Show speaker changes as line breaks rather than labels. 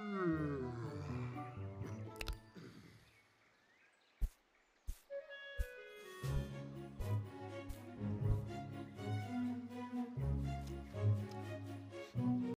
Hmm.